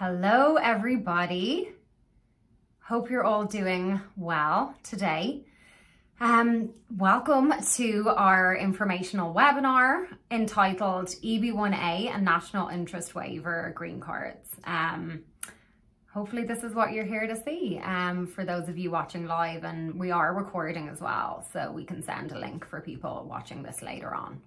Hello, everybody. Hope you're all doing well today. Um, welcome to our informational webinar entitled EB1A and National Interest Waiver Green Cards. Um, hopefully this is what you're here to see um, for those of you watching live and we are recording as well so we can send a link for people watching this later on.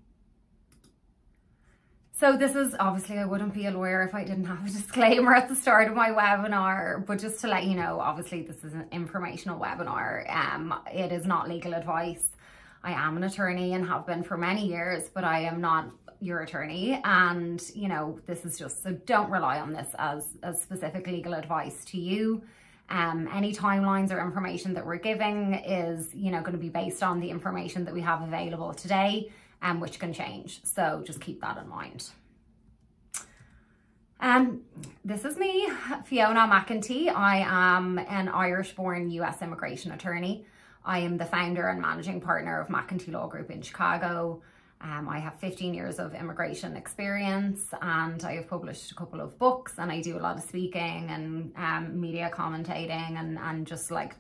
So this is obviously I wouldn't be a lawyer if I didn't have a disclaimer at the start of my webinar, but just to let you know, obviously this is an informational webinar. Um, it is not legal advice. I am an attorney and have been for many years, but I am not your attorney. And, you know, this is just, so don't rely on this as, as specific legal advice to you. Um, any timelines or information that we're giving is, you know, going to be based on the information that we have available today um, which can change. So just keep that in mind. Um, this is me, Fiona McEntee. I am an Irish-born US immigration attorney. I am the founder and managing partner of McEntee Law Group in Chicago. Um, I have 15 years of immigration experience and I have published a couple of books and I do a lot of speaking and um, media commentating and, and just like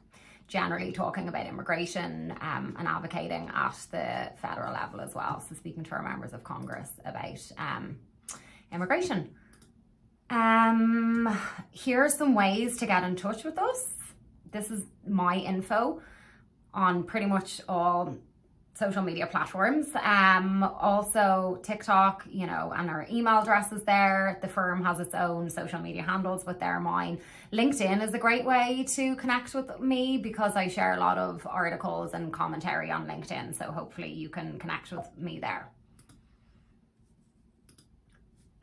generally talking about immigration um, and advocating at the federal level as well. So speaking to our members of Congress about um, immigration. Um, here are some ways to get in touch with us. This is my info on pretty much all social media platforms. Um, also TikTok, you know, and our email address is there. The firm has its own social media handles, but they're mine. LinkedIn is a great way to connect with me because I share a lot of articles and commentary on LinkedIn. So hopefully you can connect with me there.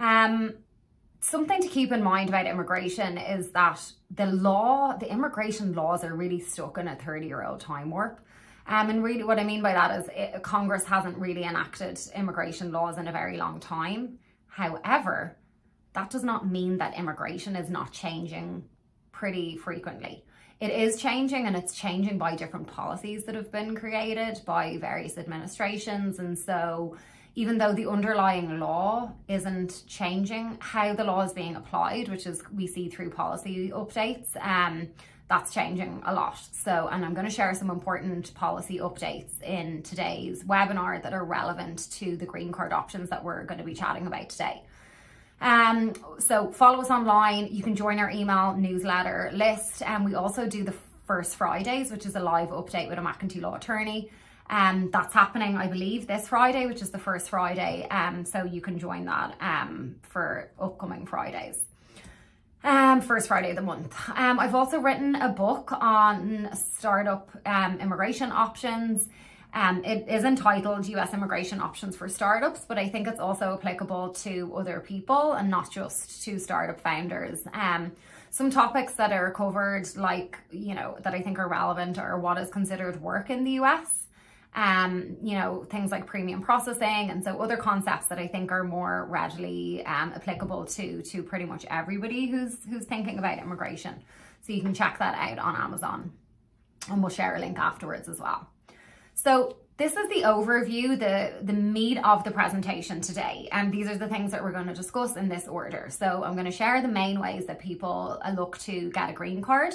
Um, something to keep in mind about immigration is that the law, the immigration laws are really stuck in a 30 year old time warp. Um, and really what I mean by that is it, Congress hasn't really enacted immigration laws in a very long time. However, that does not mean that immigration is not changing pretty frequently. It is changing and it's changing by different policies that have been created by various administrations. And so even though the underlying law isn't changing, how the law is being applied, which is we see through policy updates, um, that's changing a lot. So, and I'm going to share some important policy updates in today's webinar that are relevant to the green card options that we're going to be chatting about today. Um, so follow us online. You can join our email newsletter list. And we also do the first Fridays, which is a live update with a McEntee Law attorney. Um, that's happening, I believe, this Friday, which is the first Friday. Um, so you can join that um, for upcoming Fridays um, first Friday of the month. Um, I've also written a book on startup um, immigration options. Um, it is entitled US Immigration Options for Startups, but I think it's also applicable to other people and not just to startup founders. Um, some topics that are covered, like, you know, that I think are relevant are what is considered work in the US um, you know, things like premium processing and so other concepts that I think are more readily um, applicable to to pretty much everybody who's who's thinking about immigration. So you can check that out on Amazon and we'll share a link afterwards as well. So this is the overview, the, the meat of the presentation today. And these are the things that we're going to discuss in this order. So I'm going to share the main ways that people look to get a green card.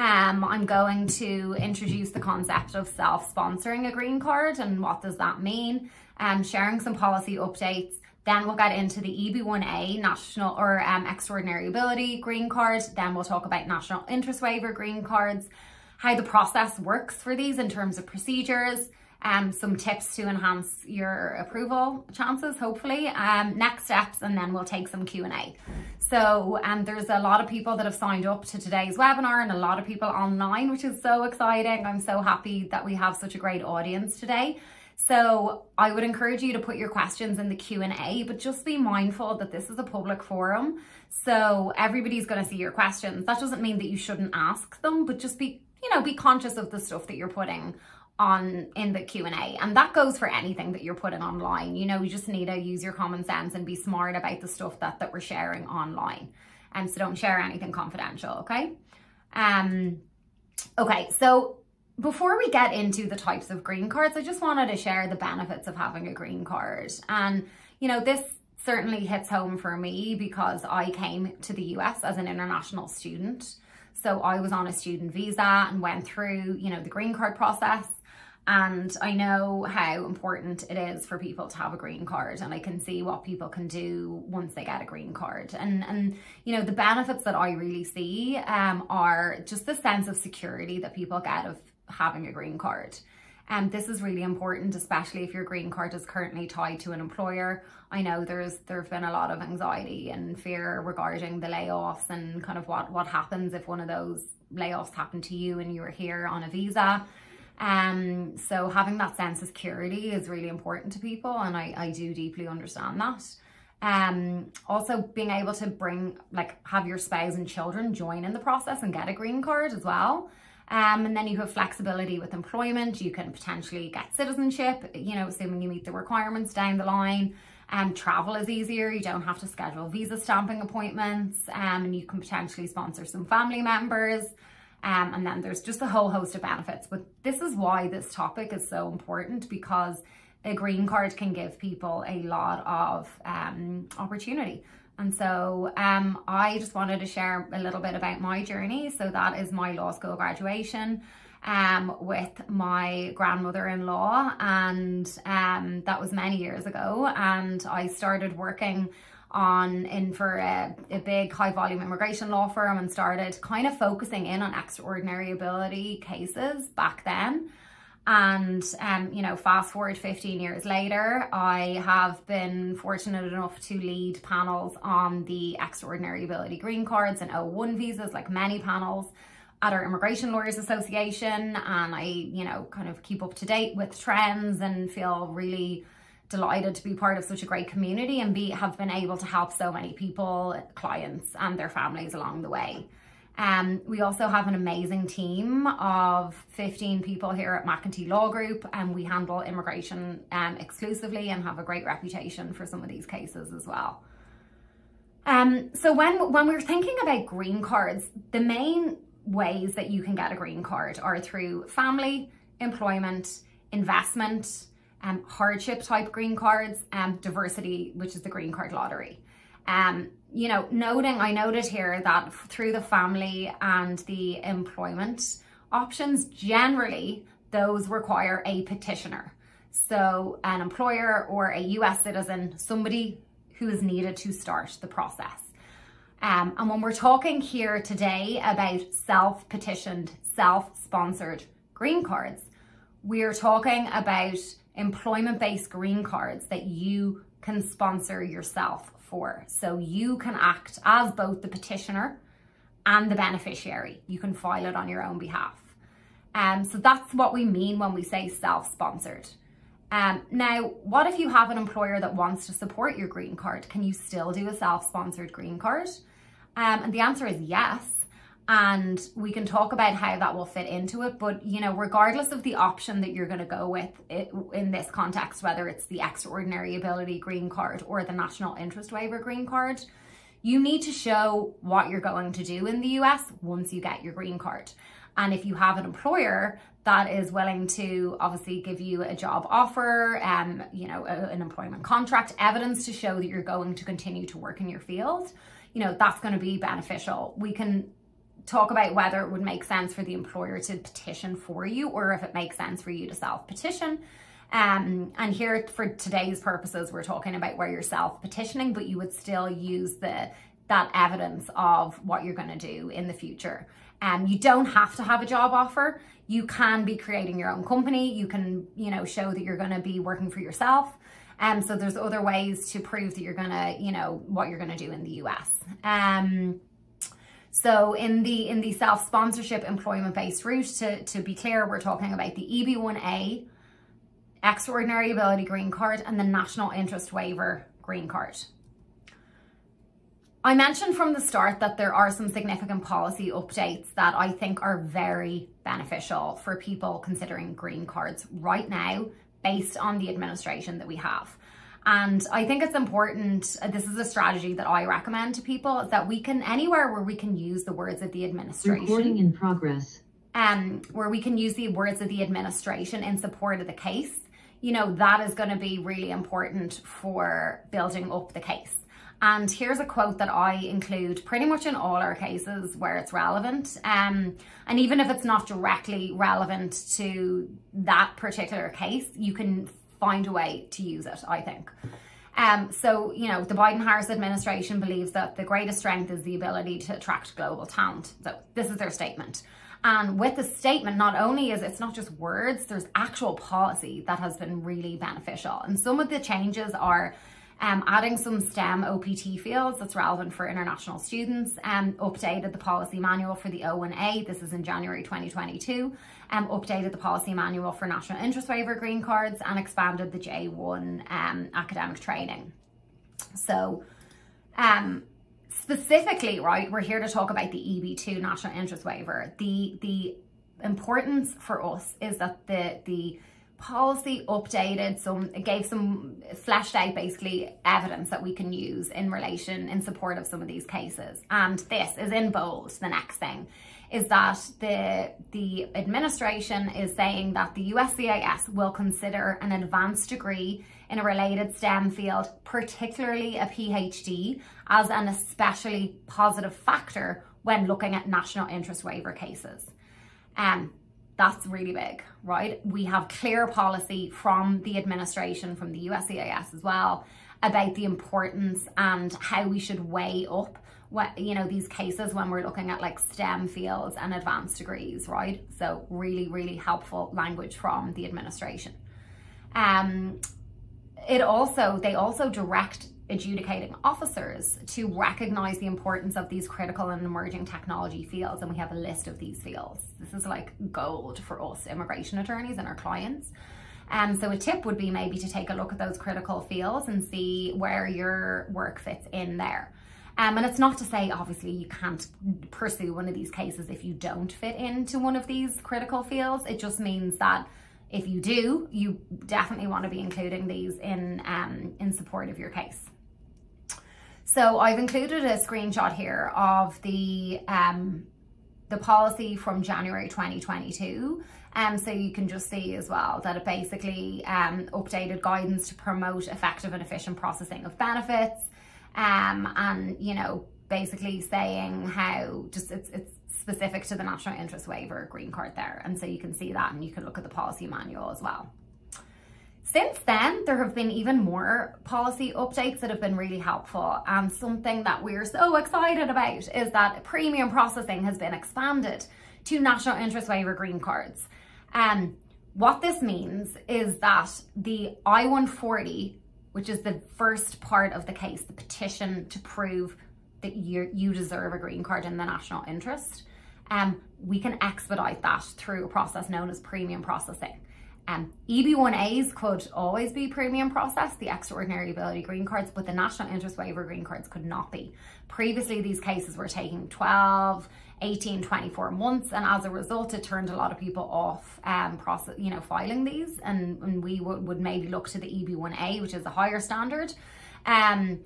Um, I'm going to introduce the concept of self-sponsoring a green card and what does that mean, um, sharing some policy updates. Then we'll get into the EB1A national or um, extraordinary ability green card. Then we'll talk about national interest waiver green cards, how the process works for these in terms of procedures, um, some tips to enhance your approval chances, hopefully, um, next steps, and then we'll take some Q&A. So um, there's a lot of people that have signed up to today's webinar and a lot of people online, which is so exciting. I'm so happy that we have such a great audience today. So I would encourage you to put your questions in the Q&A, but just be mindful that this is a public forum. So everybody's going to see your questions. That doesn't mean that you shouldn't ask them, but just be, you know, be conscious of the stuff that you're putting on in the Q&A and that goes for anything that you're putting online. You know you just need to use your common sense and be smart about the stuff that that we're sharing online. And so don't share anything confidential okay? Um okay so before we get into the types of green cards I just wanted to share the benefits of having a green card. And you know this certainly hits home for me because I came to the US as an international student. So I was on a student visa and went through, you know, the green card process. And I know how important it is for people to have a green card and I can see what people can do once they get a green card. And, and you know, the benefits that I really see um, are just the sense of security that people get of having a green card. And um, this is really important, especially if your green card is currently tied to an employer. I know there's there have been a lot of anxiety and fear regarding the layoffs and kind of what, what happens if one of those layoffs happen to you and you're here on a visa. Um, so having that sense of security is really important to people and I, I do deeply understand that. Um, also being able to bring, like have your spouse and children join in the process and get a green card as well. Um, and then you have flexibility with employment. You can potentially get citizenship, you know, assuming you meet the requirements down the line. Um, travel is easier. You don't have to schedule visa stamping appointments um, and you can potentially sponsor some family members. Um, and then there's just a whole host of benefits. But this is why this topic is so important because a green card can give people a lot of um, opportunity. And so um, I just wanted to share a little bit about my journey. So that is my law school graduation um, with my grandmother-in-law and um, that was many years ago. And I started working on in for a, a big high volume immigration law firm and started kind of focusing in on extraordinary ability cases back then. And, um, you know, fast forward 15 years later, I have been fortunate enough to lead panels on the Extraordinary Ability Green Cards and O1 visas, like many panels at our Immigration Lawyers Association. And I, you know, kind of keep up to date with trends and feel really delighted to be part of such a great community and be have been able to help so many people, clients and their families along the way. Um, we also have an amazing team of 15 people here at McEntee Law Group and we handle immigration um, exclusively and have a great reputation for some of these cases as well. Um, so when, when we're thinking about green cards, the main ways that you can get a green card are through family, employment, investment, um, hardship type green cards, and diversity, which is the green card lottery. Um, you know, noting, I noted here that through the family and the employment options, generally those require a petitioner. So an employer or a US citizen, somebody who is needed to start the process. Um, and when we're talking here today about self-petitioned, self-sponsored green cards, we're talking about employment-based green cards that you can sponsor yourself for. So you can act as both the petitioner and the beneficiary. You can file it on your own behalf. Um, so that's what we mean when we say self-sponsored. Um, now, what if you have an employer that wants to support your green card? Can you still do a self-sponsored green card? Um, and the answer is yes and we can talk about how that will fit into it but you know regardless of the option that you're going to go with it, in this context whether it's the extraordinary ability green card or the national interest waiver green card you need to show what you're going to do in the US once you get your green card and if you have an employer that is willing to obviously give you a job offer, um, you know, a, an employment contract, evidence to show that you're going to continue to work in your field, you know, that's going to be beneficial. We can talk about whether it would make sense for the employer to petition for you or if it makes sense for you to self-petition. Um, and here for today's purposes, we're talking about where you're self-petitioning, but you would still use the that evidence of what you're going to do in the future. Um, you don't have to have a job offer. You can be creating your own company. You can, you know, show that you're going to be working for yourself. Um, so there's other ways to prove that you're going to, you know, what you're going to do in the US. Um, so in the in the self-sponsorship employment-based route, to, to be clear, we're talking about the EB1A, Extraordinary Ability Green Card, and the National Interest Waiver Green Card. I mentioned from the start that there are some significant policy updates that I think are very beneficial for people considering green cards right now based on the administration that we have. And I think it's important, uh, this is a strategy that I recommend to people, that we can, anywhere where we can use the words of the administration. Recording in progress. Um, where we can use the words of the administration in support of the case, you know, that is going to be really important for building up the case. And here's a quote that I include pretty much in all our cases where it's relevant. Um, and even if it's not directly relevant to that particular case, you can find a way to use it, I think. Um, so, you know, the Biden-Harris administration believes that the greatest strength is the ability to attract global talent. So this is their statement. And with the statement, not only is it's not just words, there's actual policy that has been really beneficial. And some of the changes are um, adding some STEM OPT fields that's relevant for international students, um, updated the policy manual for the O1A, this is in January 2022, um, updated the policy manual for national interest waiver green cards and expanded the J1 um, academic training. So um, specifically, right, we're here to talk about the EB2 national interest waiver. The, the importance for us is that the, the policy updated some it gave some fleshed out basically evidence that we can use in relation in support of some of these cases and this is in bold the next thing is that the the administration is saying that the USCIS will consider an advanced degree in a related STEM field particularly a PhD as an especially positive factor when looking at national interest waiver cases um that's really big, right? We have clear policy from the administration, from the USCIS as well, about the importance and how we should weigh up what you know these cases when we're looking at like STEM fields and advanced degrees, right? So really, really helpful language from the administration. Um, it also they also direct adjudicating officers to recognize the importance of these critical and emerging technology fields. And we have a list of these fields. This is like gold for us immigration attorneys and our clients. Um, so a tip would be maybe to take a look at those critical fields and see where your work fits in there. Um, and it's not to say, obviously, you can't pursue one of these cases if you don't fit into one of these critical fields. It just means that if you do, you definitely want to be including these in, um, in support of your case. So I've included a screenshot here of the um, the policy from January 2022. Um, so you can just see as well that it basically um, updated guidance to promote effective and efficient processing of benefits um, and, you know, basically saying how just it's, it's specific to the national interest waiver green card there. And so you can see that and you can look at the policy manual as well. Since then, there have been even more policy updates that have been really helpful. And something that we're so excited about is that premium processing has been expanded to national interest waiver green cards. And um, what this means is that the I-140, which is the first part of the case, the petition to prove that you you deserve a green card in the national interest, um, we can expedite that through a process known as premium processing. Um, EB1As could always be premium processed, the extraordinary ability green cards, but the national interest waiver green cards could not be. Previously, these cases were taking 12, 18, 24 months, and as a result, it turned a lot of people off um, process, you know, filing these, and, and we would, would maybe look to the EB1A, which is a higher standard. Um,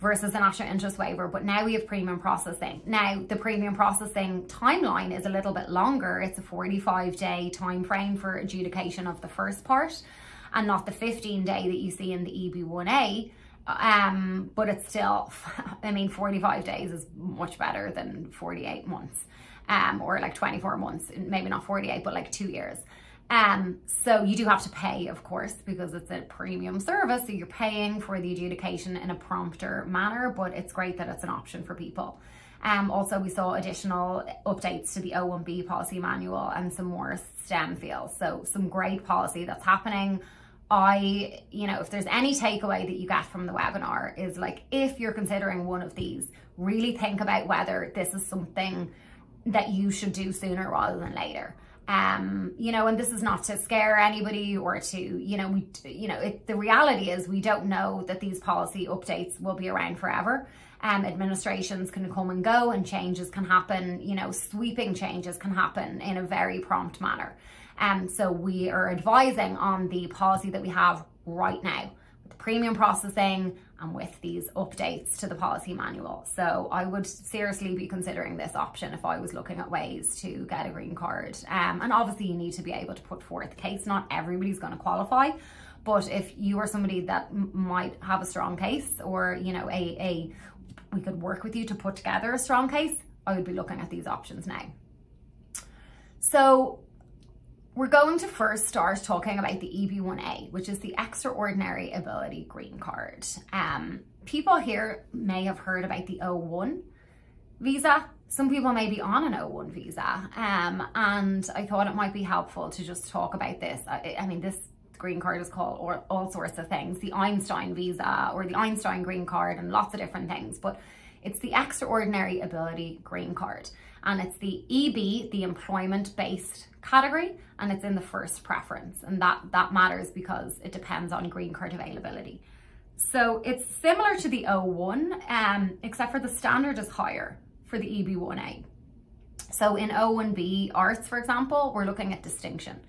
versus the national interest waiver, but now we have premium processing. Now, the premium processing timeline is a little bit longer. It's a 45 day time frame for adjudication of the first part and not the 15 day that you see in the EB1A. Um, but it's still, I mean, 45 days is much better than 48 months um, or like 24 months, maybe not 48, but like two years. Um, so you do have to pay, of course, because it's a premium service. So you're paying for the adjudication in a prompter manner, but it's great that it's an option for people. Um, also, we saw additional updates to the O1B policy manual and some more STEM fields. So some great policy that's happening. I, you know, if there's any takeaway that you get from the webinar is like, if you're considering one of these, really think about whether this is something that you should do sooner rather than later. Um you know and this is not to scare anybody or to you know we you know it, the reality is we don't know that these policy updates will be around forever. Um administrations can come and go and changes can happen you know sweeping changes can happen in a very prompt manner um so we are advising on the policy that we have right now with the premium processing and with these updates to the policy manual. So I would seriously be considering this option if I was looking at ways to get a green card. Um, and obviously you need to be able to put forth a case. Not everybody's going to qualify, But if you are somebody that might have a strong case or, you know, a, a, we could work with you to put together a strong case, I would be looking at these options now. So we're going to first start talking about the EB1A, which is the Extraordinary Ability Green Card. Um, people here may have heard about the O1 visa. Some people may be on an O1 visa. Um, and I thought it might be helpful to just talk about this. I, I mean, this green card is called all, all sorts of things. The Einstein visa or the Einstein green card and lots of different things. But it's the Extraordinary Ability Green Card. And it's the EB, the employment-based category, and it's in the first preference. And that, that matters because it depends on green card availability. So it's similar to the O1, um, except for the standard is higher for the EB1A. So in O1B arts, for example, we're looking at distinction.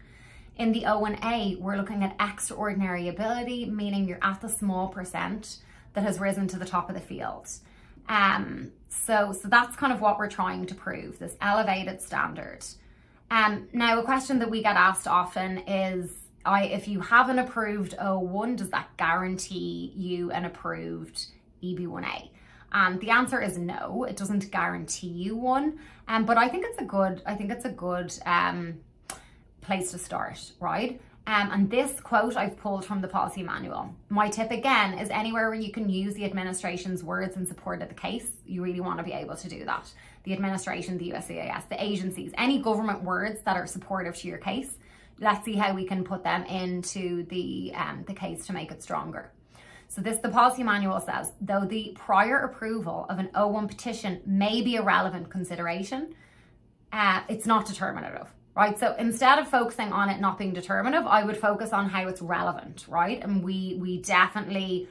In the O1A, we're looking at extraordinary ability, meaning you're at the small percent that has risen to the top of the field. Um, so, so that's kind of what we're trying to prove, this elevated standard. Um, now, a question that we get asked often is, I, if you have an approved O1, does that guarantee you an approved EB1A? And the answer is no, it doesn't guarantee you one. Um, but I think it's a good, I think it's a good um, place to start, right? Um, and this quote I've pulled from the policy manual. My tip again is anywhere where you can use the administration's words in support of the case, you really want to be able to do that. The administration, the USCIS, the agencies, any government words that are supportive to your case, let's see how we can put them into the, um, the case to make it stronger. So this, the policy manual says, though the prior approval of an O1 petition may be a relevant consideration, uh, it's not determinative right? So instead of focusing on it not being determinative, I would focus on how it's relevant, right? And we we definitely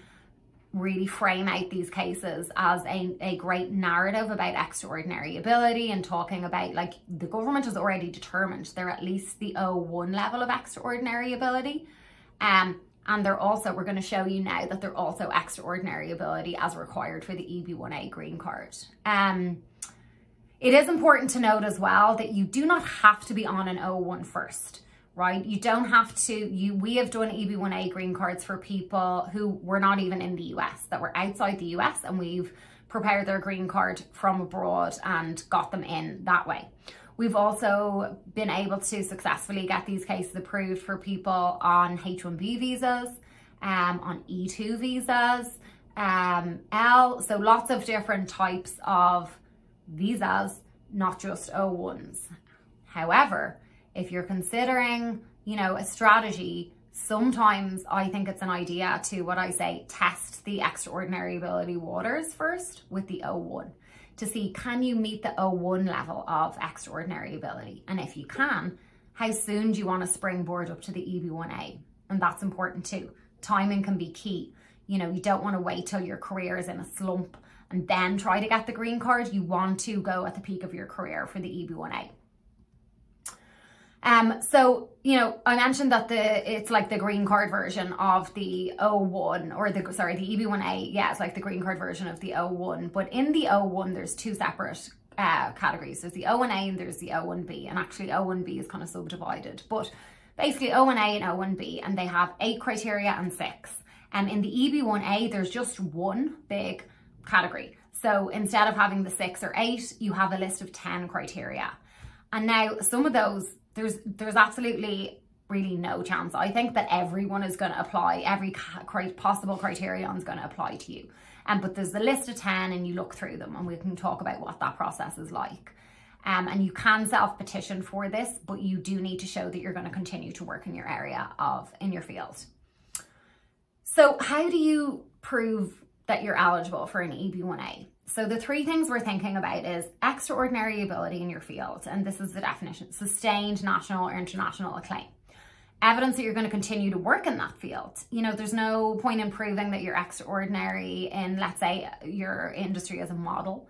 really frame out these cases as a, a great narrative about extraordinary ability and talking about like the government has already determined they're at least the O1 level of extraordinary ability. Um, and they're also, we're going to show you now that they're also extraordinary ability as required for the EB1A green card. Um, it is important to note as well that you do not have to be on an O1 first, right? You don't have to, you. we have done EB1A green cards for people who were not even in the US, that were outside the US and we've prepared their green card from abroad and got them in that way. We've also been able to successfully get these cases approved for people on H1B visas, um, on E2 visas, um, L, so lots of different types of visas, not just O1s. However, if you're considering, you know, a strategy, sometimes I think it's an idea to what I say, test the extraordinary ability waters first with the O1 to see can you meet the O1 level of extraordinary ability? And if you can, how soon do you want to springboard up to the EB1A? And that's important too. Timing can be key. You know, you don't want to wait till your career is in a slump and then try to get the green card, you want to go at the peak of your career for the EB1A. Um, so, you know, I mentioned that the it's like the green card version of the O1 or the, sorry, the EB1A. Yeah, it's like the green card version of the O1. But in the O1, there's two separate uh, categories. There's the O1A and there's the O1B. And actually O1B is kind of subdivided. But basically O1A and O1B and they have eight criteria and six. And in the EB1A, there's just one big category. So instead of having the six or eight, you have a list of 10 criteria. And now some of those, there's, there's absolutely really no chance. I think that everyone is going to apply, every possible criterion is going to apply to you. Um, but there's a list of 10 and you look through them and we can talk about what that process is like. Um, and you can self-petition for this, but you do need to show that you're going to continue to work in your area of, in your field. So how do you prove that you're eligible for an EB1A. So the three things we're thinking about is extraordinary ability in your field, and this is the definition, sustained national or international acclaim. Evidence that you're going to continue to work in that field. You know, there's no point in proving that you're extraordinary in, let's say, your industry as a model.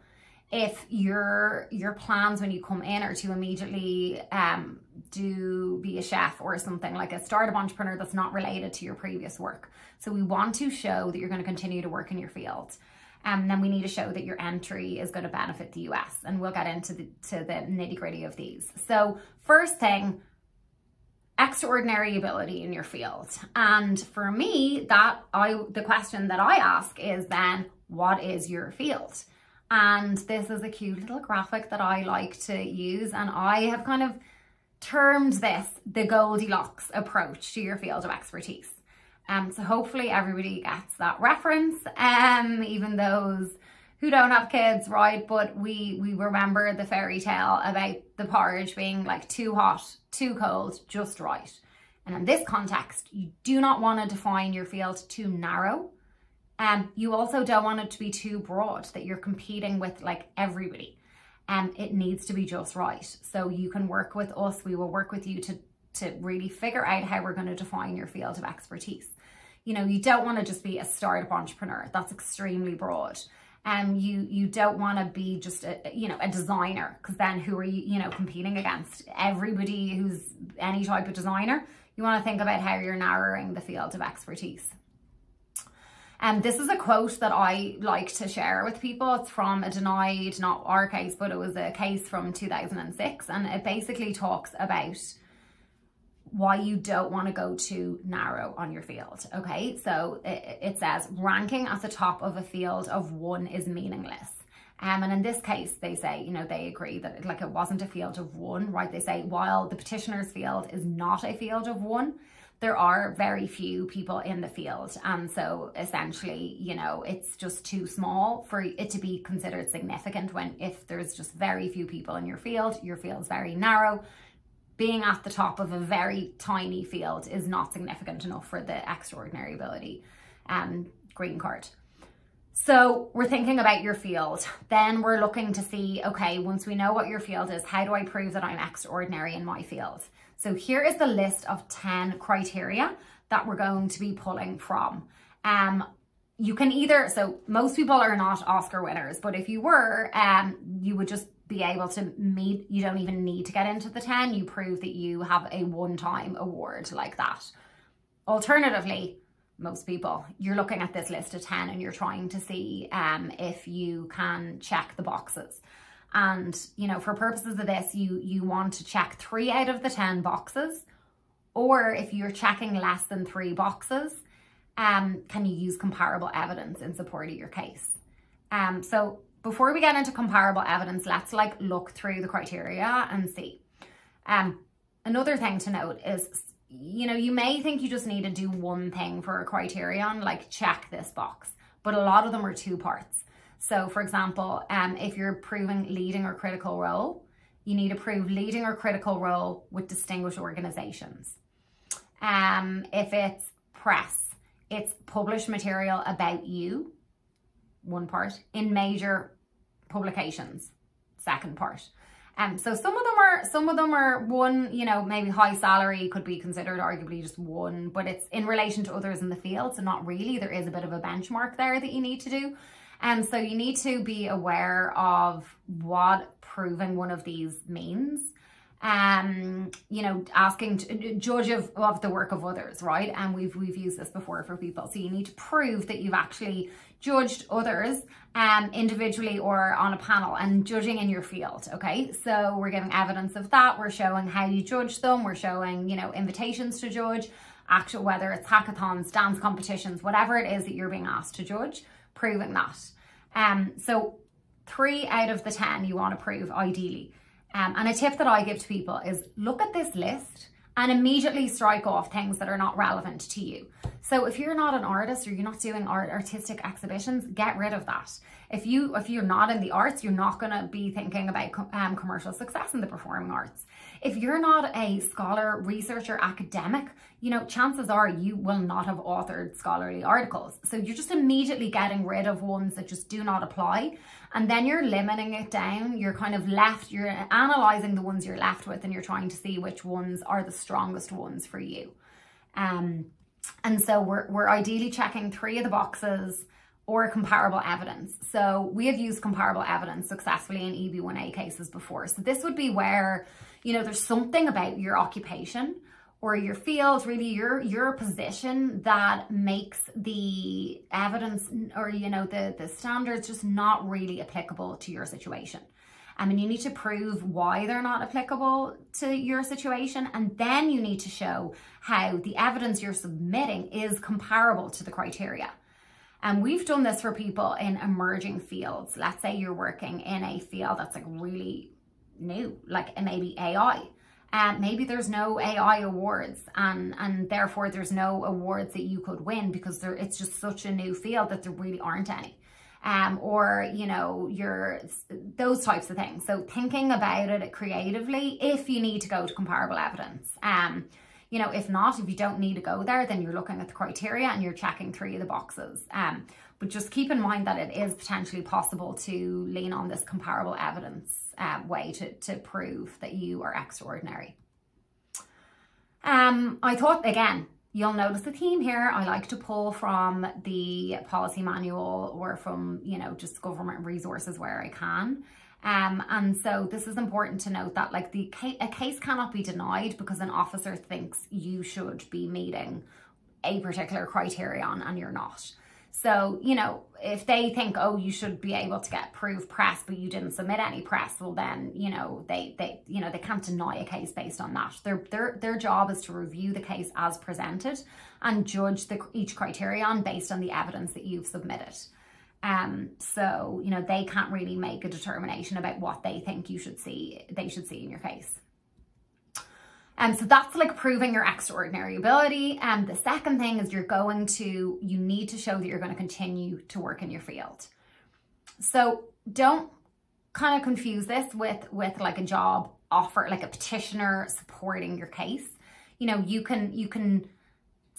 If your your plans when you come in are to immediately um, do be a chef or something like a startup entrepreneur that's not related to your previous work. So we want to show that you're going to continue to work in your field. And um, then we need to show that your entry is going to benefit the US. And we'll get into the, to the nitty gritty of these. So first thing, extraordinary ability in your field. And for me, that I the question that I ask is then, what is your field? And this is a cute little graphic that I like to use. And I have kind of termed this the Goldilocks approach to your field of expertise. Um, so hopefully everybody gets that reference, um, even those who don't have kids, right? But we, we remember the fairy tale about the porridge being like too hot, too cold, just right. And in this context, you do not want to define your field too narrow. Um, you also don't want it to be too broad that you're competing with like everybody. Um, it needs to be just right. So you can work with us. We will work with you to, to really figure out how we're going to define your field of expertise. You know, you don't want to just be a startup entrepreneur. That's extremely broad um, you you don't want to be just a you know a designer because then who are you you know competing against everybody who's any type of designer you want to think about how you're narrowing the field of expertise and um, this is a quote that I like to share with people. It's from a denied, not our case, but it was a case from 2006. And it basically talks about why you don't want to go too narrow on your field. Okay, so it, it, says ranking at the top of a field of one is meaningless. Um, and in this case, they say, you know, they agree that it, like it wasn't a field of one, right? They say while the petitioner's field is not a field of one, there are very few people in the field. And so essentially, you know, it's just too small for it to be considered significant when if there's just very few people in your field, your field's very narrow, being at the top of a very tiny field is not significant enough for the extraordinary ability um, green card. So we're thinking about your field. Then we're looking to see, okay, once we know what your field is, how do I prove that I'm extraordinary in my field? So here is the list of 10 criteria that we're going to be pulling from. Um, you can either, so most people are not Oscar winners, but if you were, um, you would just be able to meet, you don't even need to get into the 10. You prove that you have a one-time award like that. Alternatively, most people, you're looking at this list of 10 and you're trying to see um, if you can check the boxes. And, you know, for purposes of this, you, you want to check three out of the 10 boxes. Or if you're checking less than three boxes, um, can you use comparable evidence in support of your case? Um, so before we get into comparable evidence, let's like look through the criteria and see. Um, another thing to note is, you know, you may think you just need to do one thing for a criterion, like check this box, but a lot of them are two parts. So for example, um, if you're proving leading or critical role, you need to prove leading or critical role with distinguished organizations. Um, if it's press, it's published material about you, one part, in major publications, second part. Um, so some of them are, some of them are one, you know, maybe high salary could be considered arguably just one, but it's in relation to others in the field. So not really, there is a bit of a benchmark there that you need to do. And um, so you need to be aware of what proving one of these means um, you know, asking to judge of, of the work of others, right? And we've we've used this before for people. So you need to prove that you've actually judged others um, individually or on a panel and judging in your field, okay? So we're giving evidence of that. We're showing how you judge them. We're showing, you know, invitations to judge, actual, whether it's hackathons, dance competitions, whatever it is that you're being asked to judge, proving that. Um, so three out of the 10 you want to prove ideally. Um, and a tip that I give to people is look at this list and immediately strike off things that are not relevant to you. So if you're not an artist or you're not doing art artistic exhibitions, get rid of that. If you if you're not in the arts, you're not going to be thinking about um, commercial success in the performing arts. If you're not a scholar, researcher, academic, you know, chances are you will not have authored scholarly articles. So you're just immediately getting rid of ones that just do not apply. And then you're limiting it down. You're kind of left, you're analyzing the ones you're left with and you're trying to see which ones are the strongest ones for you. Um, and so we're, we're ideally checking three of the boxes or comparable evidence. So we have used comparable evidence successfully in EB1A cases before. So this would be where, you know, there's something about your occupation or your field, really your your position that makes the evidence or you know the the standards just not really applicable to your situation. I mean, you need to prove why they're not applicable to your situation. And then you need to show how the evidence you're submitting is comparable to the criteria. And we've done this for people in emerging fields. Let's say you're working in a field that's like really new, like maybe AI. Um, maybe there's no AI awards and, and therefore there's no awards that you could win because there, it's just such a new field that there really aren't any um, or, you know, your, those types of things. So thinking about it creatively, if you need to go to comparable evidence. Um, you know, if not, if you don't need to go there, then you're looking at the criteria and you're checking three of the boxes. Um, but just keep in mind that it is potentially possible to lean on this comparable evidence uh, way to, to prove that you are extraordinary. Um, I thought, again, You'll notice the theme here. I like to pull from the policy manual or from, you know, just government resources where I can. Um, and so this is important to note that like the case, a case cannot be denied because an officer thinks you should be meeting a particular criterion and you're not. So, you know, if they think, oh, you should be able to get proof press, but you didn't submit any press, well then, you know, they, they, you know, they can't deny a case based on that. Their, their, their job is to review the case as presented and judge the, each criterion based on the evidence that you've submitted. Um, so, you know, they can't really make a determination about what they think you should see, they should see in your case. And so that's like proving your extraordinary ability. And the second thing is you're going to, you need to show that you're going to continue to work in your field. So don't kind of confuse this with, with like a job offer, like a petitioner supporting your case. You know, you can, you can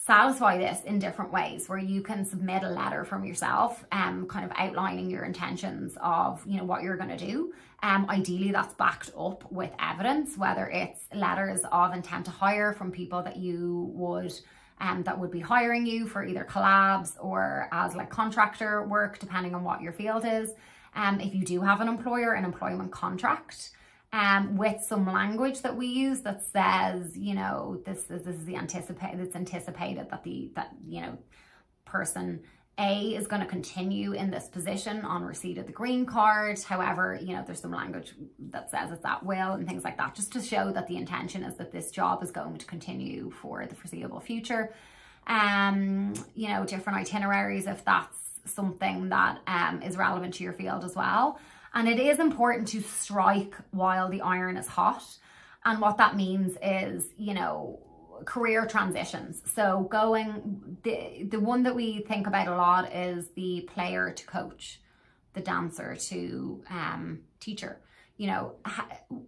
satisfy this in different ways where you can submit a letter from yourself um kind of outlining your intentions of you know what you're going to do. Um ideally that's backed up with evidence whether it's letters of intent to hire from people that you would um that would be hiring you for either collabs or as like contractor work depending on what your field is. Um if you do have an employer an employment contract um, with some language that we use that says, you know, this is this is the anticipated. It's anticipated that the that you know person A is going to continue in this position on receipt of the green card. However, you know, there's some language that says it's at will and things like that, just to show that the intention is that this job is going to continue for the foreseeable future. Um, you know, different itineraries if that's something that um, is relevant to your field as well. And it is important to strike while the iron is hot. And what that means is, you know, career transitions. So going, the, the one that we think about a lot is the player to coach, the dancer to um, teacher. You know,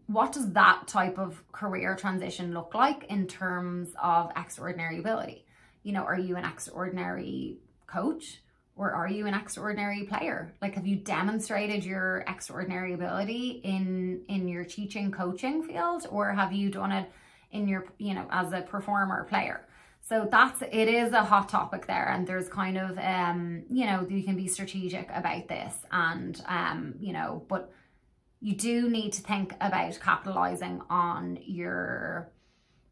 what does that type of career transition look like in terms of extraordinary ability? You know, are you an extraordinary coach? Or are you an extraordinary player? Like, have you demonstrated your extraordinary ability in in your teaching coaching field, or have you done it in your you know as a performer player? So that's it is a hot topic there, and there's kind of um you know you can be strategic about this, and um you know but you do need to think about capitalizing on your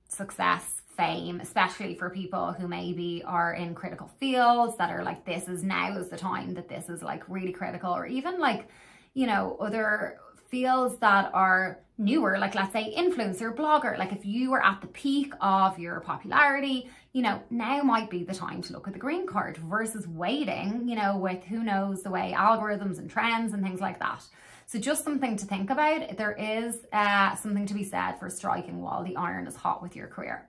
success fame, especially for people who maybe are in critical fields that are like, this is now is the time that this is like really critical, or even like, you know, other fields that are newer, like let's say influencer, blogger, like if you were at the peak of your popularity, you know, now might be the time to look at the green card versus waiting, you know, with who knows the way algorithms and trends and things like that. So just something to think about. There is uh, something to be said for striking while the iron is hot with your career.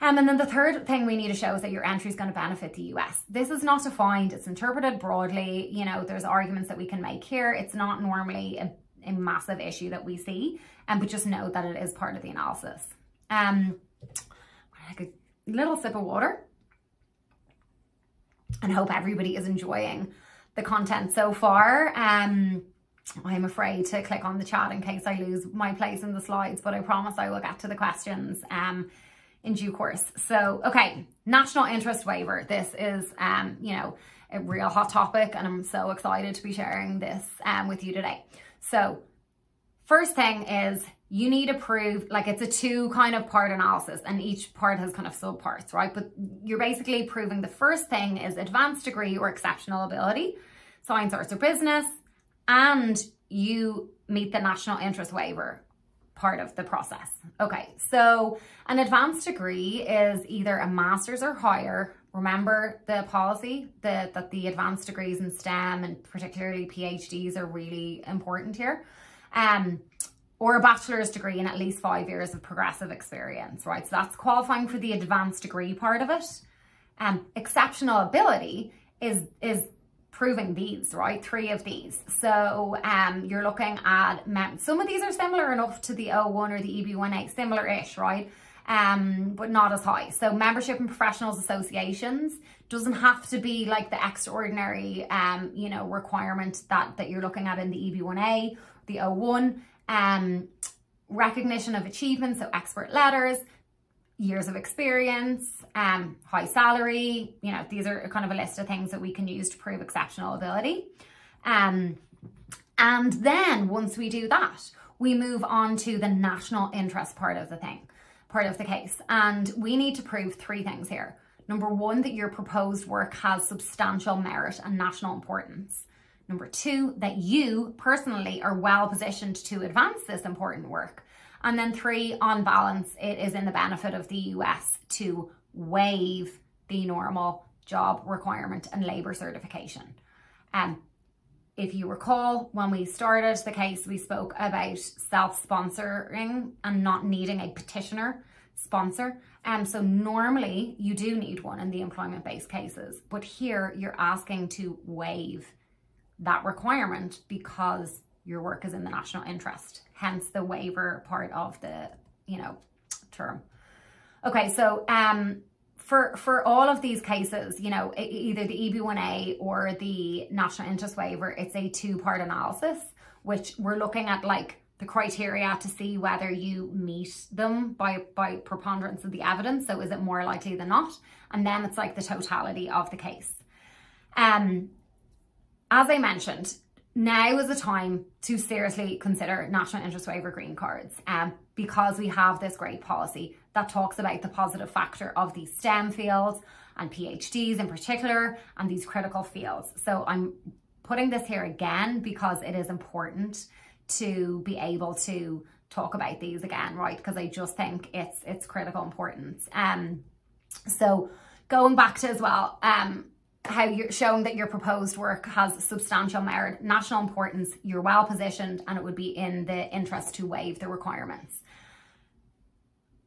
Um, and then the third thing we need to show is that your entry is going to benefit the US. This is not defined, it's interpreted broadly. You know, there's arguments that we can make here. It's not normally a, a massive issue that we see, um, but just know that it is part of the analysis. Um, like a little sip of water and hope everybody is enjoying the content so far. Um, I'm afraid to click on the chat in case I lose my place in the slides, but I promise I will get to the questions. Um, in due course. So, okay, national interest waiver. This is, um, you know, a real hot topic and I'm so excited to be sharing this um, with you today. So, first thing is you need to prove, like it's a two kind of part analysis and each part has kind of sub parts, right? But you're basically proving the first thing is advanced degree or exceptional ability, science, arts or business, and you meet the national interest waiver part of the process. Okay, so an advanced degree is either a master's or higher. Remember the policy that, that the advanced degrees in STEM and particularly PhDs are really important here. Um, or a bachelor's degree in at least five years of progressive experience, right? So that's qualifying for the advanced degree part of it. Um, exceptional ability is is proving these, right? Three of these. So um, you're looking at, some of these are similar enough to the O1 or the EB1A, similar-ish, right? Um, but not as high. So membership in professionals associations doesn't have to be like the extraordinary, um, you know, requirement that, that you're looking at in the EB1A, the O1. Um, recognition of achievements, so expert letters, years of experience, um, high salary, you know, these are kind of a list of things that we can use to prove exceptional ability. Um, and then once we do that, we move on to the national interest part of the thing, part of the case. And we need to prove three things here. Number one, that your proposed work has substantial merit and national importance. Number two, that you personally are well positioned to advance this important work. And then three, on balance, it is in the benefit of the US to waive the normal job requirement and labour certification. Um, if you recall, when we started the case, we spoke about self-sponsoring and not needing a petitioner sponsor. Um, so normally you do need one in the employment-based cases, but here you're asking to waive that requirement because your work is in the national interest, hence the waiver part of the, you know, term. Okay, so um, for, for all of these cases, you know, either the EB1A or the national interest waiver, it's a two-part analysis, which we're looking at like the criteria to see whether you meet them by, by preponderance of the evidence. So is it more likely than not? And then it's like the totality of the case. Um, as I mentioned, now is the time to seriously consider national interest waiver green cards um, because we have this great policy that talks about the positive factor of these STEM fields and PhDs in particular and these critical fields. So I'm putting this here again because it is important to be able to talk about these again, right? Because I just think it's it's critical importance. Um, so going back to as well, um, how you're showing that your proposed work has substantial merit, national importance, you're well positioned, and it would be in the interest to waive the requirements.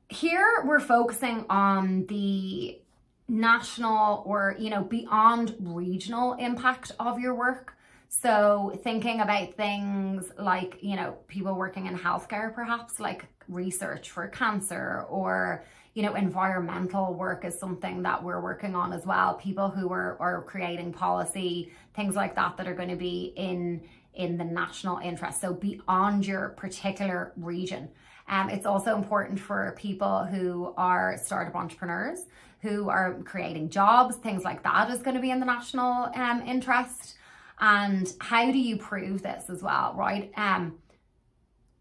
Here we're focusing on the national or, you know, beyond regional impact of your work. So thinking about things like, you know, people working in healthcare, perhaps like research for cancer or, you know, environmental work is something that we're working on as well. People who are, are creating policy, things like that, that are going to be in, in the national interest. So beyond your particular region. Um, it's also important for people who are startup entrepreneurs, who are creating jobs, things like that is going to be in the national um, interest. And how do you prove this as well, right? Um,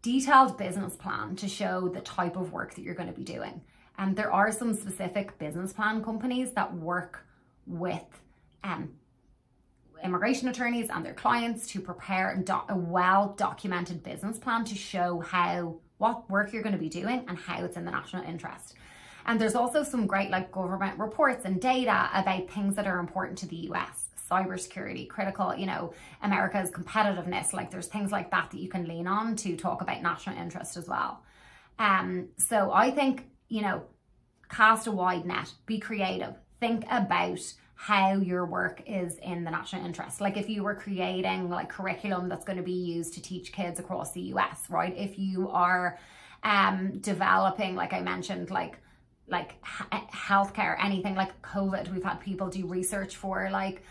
detailed business plan to show the type of work that you're going to be doing. And there are some specific business plan companies that work with um, immigration attorneys and their clients to prepare a well documented business plan to show how what work you're going to be doing and how it's in the national interest. And there's also some great like government reports and data about things that are important to the US cybersecurity, critical, you know, America's competitiveness. Like there's things like that that you can lean on to talk about national interest as well. Um, so I think you know, cast a wide net, be creative, think about how your work is in the national interest. Like if you were creating like curriculum that's going to be used to teach kids across the US, right? If you are um, developing, like I mentioned, like like healthcare, anything like COVID, we've had people do research for like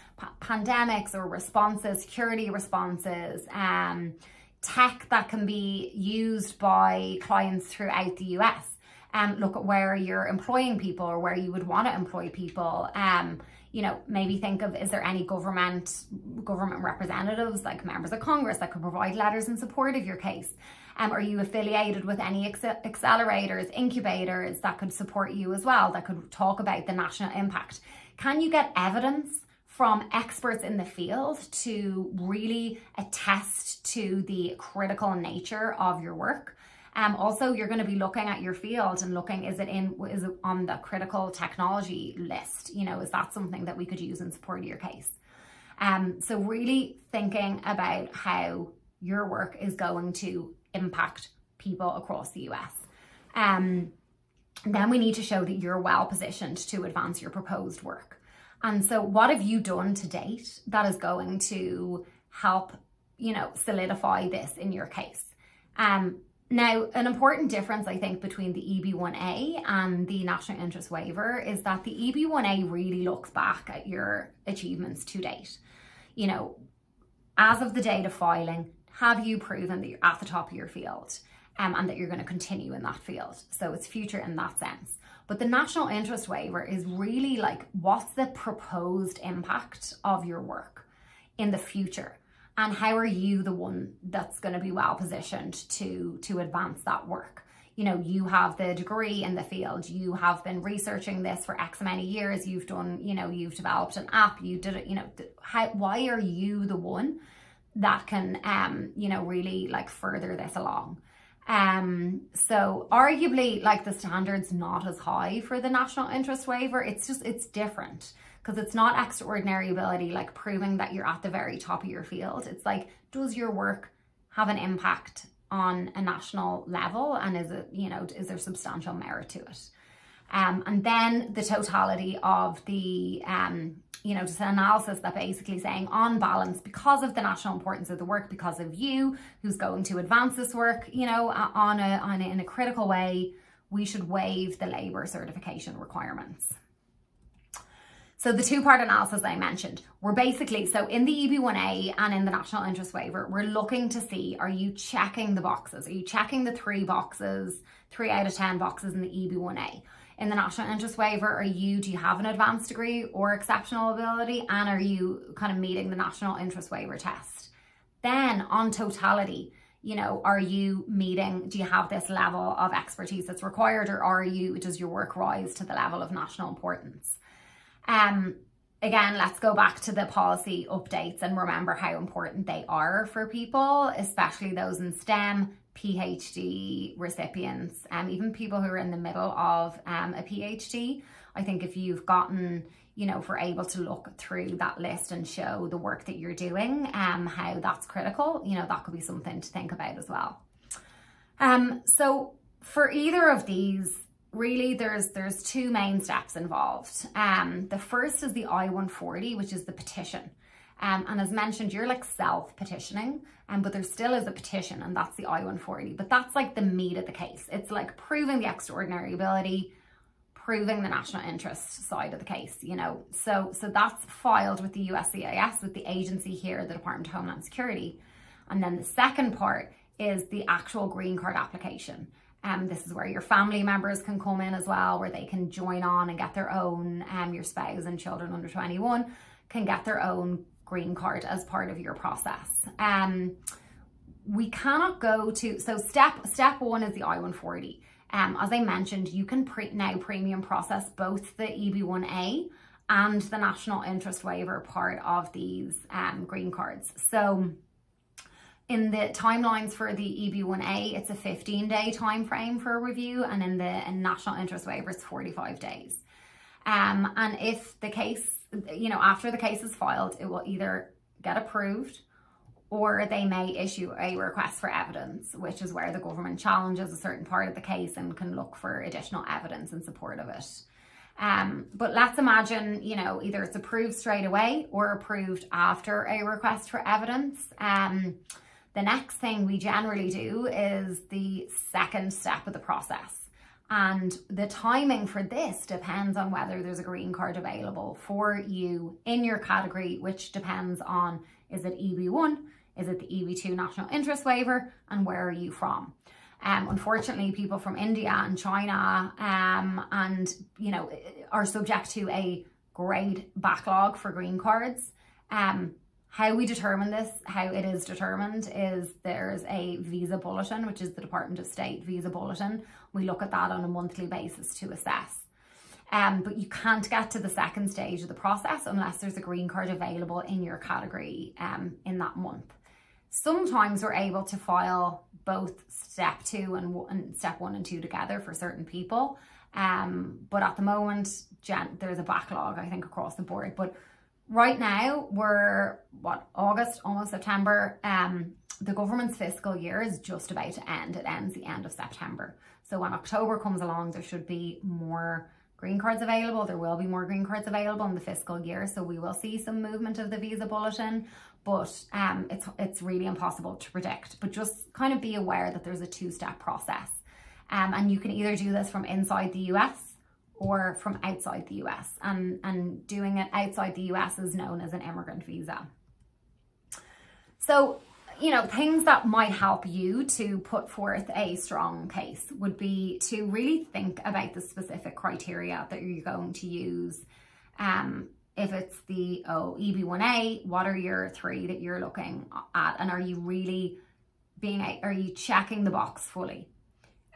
pandemics or responses, security responses, um, tech that can be used by clients throughout the US um, look at where you're employing people or where you would want to employ people. Um, you know, maybe think of is there any government government representatives like members of Congress that could provide letters in support of your case? Um, are you affiliated with any accelerators, incubators that could support you as well, that could talk about the national impact? Can you get evidence from experts in the field to really attest to the critical nature of your work. Um, also, you're going to be looking at your field and looking, is it in, is it on the critical technology list? You know, is that something that we could use in support of your case? Um, so really thinking about how your work is going to impact people across the US. Um, then we need to show that you're well positioned to advance your proposed work. And so what have you done to date that is going to help, you know, solidify this in your case? Um, now, an important difference, I think, between the EB1A and the National Interest Waiver is that the EB1A really looks back at your achievements to date. You know, as of the date of filing, have you proven that you're at the top of your field um, and that you're going to continue in that field? So it's future in that sense. But the National Interest Waiver is really like, what's the proposed impact of your work in the future? And how are you the one that's going to be well positioned to to advance that work? You know you have the degree in the field. You have been researching this for x many years. You've done you know you've developed an app. You did it you know how why are you the one that can um you know really like further this along? Um so arguably like the standards not as high for the national interest waiver. It's just it's different because it's not extraordinary ability like proving that you're at the very top of your field. It's like, does your work have an impact on a national level and is it, you know, is there substantial merit to it? Um, and then the totality of the, um, you know, just an analysis that basically saying on balance, because of the national importance of the work, because of you, who's going to advance this work, you know, on a, on a, in a critical way, we should waive the labour certification requirements. So the two-part analysis I mentioned, we're basically, so in the EB1A and in the National Interest Waiver, we're looking to see, are you checking the boxes? Are you checking the three boxes, three out of 10 boxes in the EB1A? In the National Interest Waiver, are you, do you have an advanced degree or exceptional ability? And are you kind of meeting the National Interest Waiver test? Then on totality, you know, are you meeting, do you have this level of expertise that's required or are you, does your work rise to the level of national importance? Um, again, let's go back to the policy updates and remember how important they are for people, especially those in STEM, PhD recipients, and um, even people who are in the middle of um, a PhD. I think if you've gotten, you know, if we're able to look through that list and show the work that you're doing, um, how that's critical, you know, that could be something to think about as well. Um, so for either of these, really there's there's two main steps involved. Um, the first is the I-140, which is the petition. Um, and as mentioned, you're like self-petitioning, um, but there still is a petition and that's the I-140. But that's like the meat of the case. It's like proving the extraordinary ability, proving the national interest side of the case, you know. So, so that's filed with the USCIS, with the agency here, the Department of Homeland Security. And then the second part is the actual green card application. Um, this is where your family members can come in as well, where they can join on and get their own, um, your spouse and children under 21 can get their own green card as part of your process. Um, we cannot go to, so step step one is the I-140. Um, as I mentioned, you can pre now premium process both the EB1A and the national interest waiver part of these um, green cards. So in the timelines for the EB1A, it's a 15 day time frame for a review, and in the in national interest waiver, it's 45 days. Um, and if the case, you know, after the case is filed, it will either get approved or they may issue a request for evidence, which is where the government challenges a certain part of the case and can look for additional evidence in support of it. Um, but let's imagine, you know, either it's approved straight away or approved after a request for evidence. Um, the next thing we generally do is the second step of the process. And the timing for this depends on whether there's a green card available for you in your category, which depends on is it EB1, is it the EB2 national interest waiver, and where are you from? Um, unfortunately, people from India and China um, and, you know, are subject to a great backlog for green cards. Um, how we determine this, how it is determined, is there's a visa bulletin, which is the Department of State visa bulletin. We look at that on a monthly basis to assess. Um, but you can't get to the second stage of the process unless there's a green card available in your category um, in that month. Sometimes we're able to file both step two and, and step one and two together for certain people. Um, but at the moment, there's a backlog, I think, across the board. But right now, we're, what, August, almost September. Um, the government's fiscal year is just about to end. It ends the end of September. So when October comes along, there should be more green cards available. There will be more green cards available in the fiscal year. So we will see some movement of the visa bulletin, but um, it's, it's really impossible to predict. But just kind of be aware that there's a two-step process. Um, and you can either do this from inside the US or from outside the US. And, and doing it outside the US is known as an immigrant visa. So, you know, things that might help you to put forth a strong case would be to really think about the specific criteria that you're going to use. Um, if it's the oh, EB1A, what are your three that you're looking at? And are you really being, are you checking the box fully?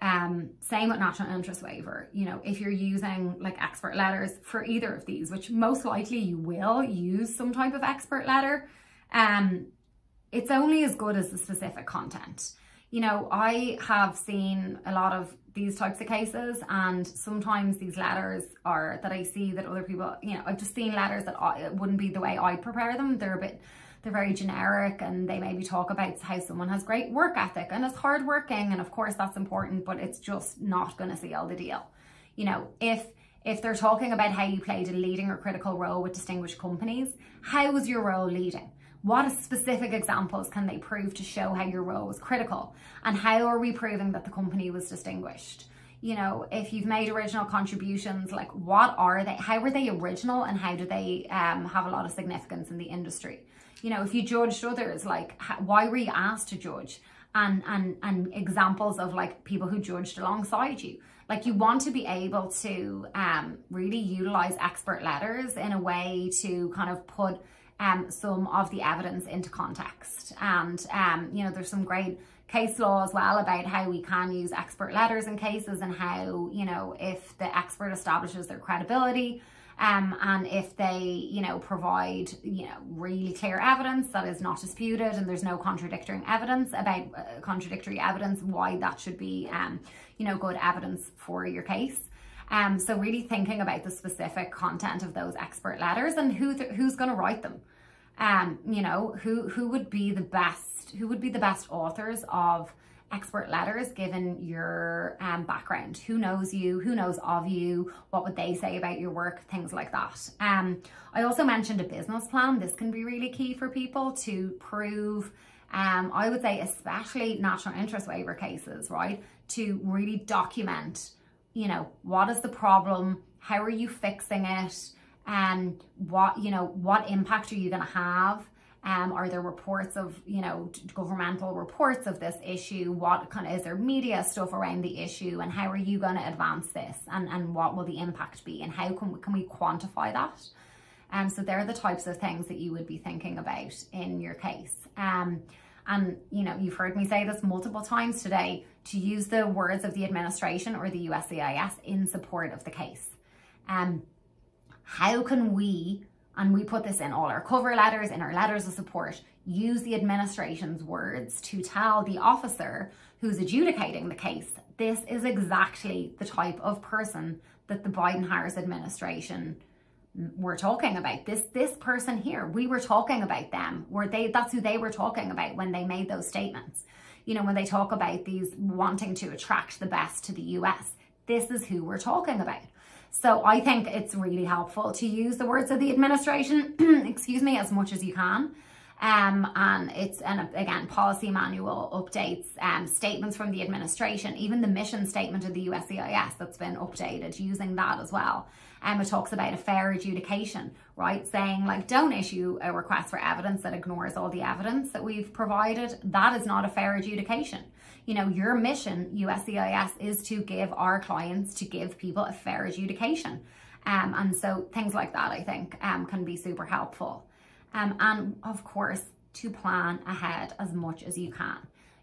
Um, same with national interest waiver. You know, if you're using like expert letters for either of these, which most likely you will use some type of expert letter, um, it's only as good as the specific content. You know, I have seen a lot of these types of cases and sometimes these letters are that I see that other people, you know, I've just seen letters that I, it wouldn't be the way I'd prepare them. They're a bit they're very generic and they maybe talk about how someone has great work ethic and is hardworking. And of course that's important, but it's just not going to seal the deal. You know, if if they're talking about how you played a leading or critical role with distinguished companies, how was your role leading? What specific examples can they prove to show how your role was critical? And how are we proving that the company was distinguished? You know, if you've made original contributions, like what are they? How were they original and how do they um, have a lot of significance in the industry? You know, if you judged others, like why were you asked to judge? And, and, and examples of like people who judged alongside you. Like you want to be able to um, really utilize expert letters in a way to kind of put um, some of the evidence into context. And, um, you know, there's some great case law as well about how we can use expert letters in cases and how, you know, if the expert establishes their credibility, um, and if they, you know, provide, you know, really clear evidence that is not disputed and there's no contradicting evidence about uh, contradictory evidence, why that should be, um, you know, good evidence for your case. Um, so really thinking about the specific content of those expert letters and who who's going to write them. Um, you know, who who would be the best, who would be the best authors of expert letters given your um, background. Who knows you? Who knows of you? What would they say about your work? Things like that. Um, I also mentioned a business plan. This can be really key for people to prove, um, I would say especially national interest waiver cases, right? To really document, you know, what is the problem? How are you fixing it? And what, you know, what impact are you going to have? Um, are there reports of, you know, governmental reports of this issue? What kind of, is there media stuff around the issue? And how are you going to advance this? And, and what will the impact be? And how can, we, can we quantify that? Um, so they're the types of things that you would be thinking about in your case. Um, and, you know, you've heard me say this multiple times today, to use the words of the administration or the USCIS in support of the case. Um, how can we and we put this in all our cover letters, in our letters of support, use the administration's words to tell the officer who's adjudicating the case, this is exactly the type of person that the Biden-Harris administration were talking about. This this person here, we were talking about them. Were they that's who they were talking about when they made those statements. You know, when they talk about these wanting to attract the best to the US, this is who we're talking about. So I think it's really helpful to use the words of the administration, excuse me, as much as you can. Um, and it's, and again, policy manual updates, um, statements from the administration, even the mission statement of the USCIS that's been updated using that as well. And um, it talks about a fair adjudication, right? Saying like, don't issue a request for evidence that ignores all the evidence that we've provided. That is not a fair adjudication. You know, your mission, USCIS, is to give our clients, to give people a fair adjudication. Um, and so things like that, I think, um, can be super helpful. Um, and of course, to plan ahead as much as you can.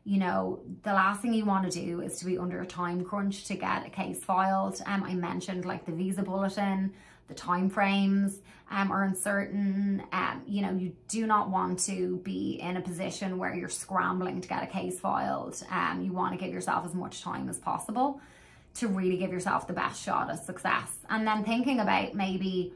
you know, the last thing you want to do is to be under a time crunch to get a case filed. Um, I mentioned like the visa bulletin, the time frames um, are uncertain. Um, you know, you do not want to be in a position where you're scrambling to get a case filed. Um, you want to give yourself as much time as possible to really give yourself the best shot at success. And then thinking about maybe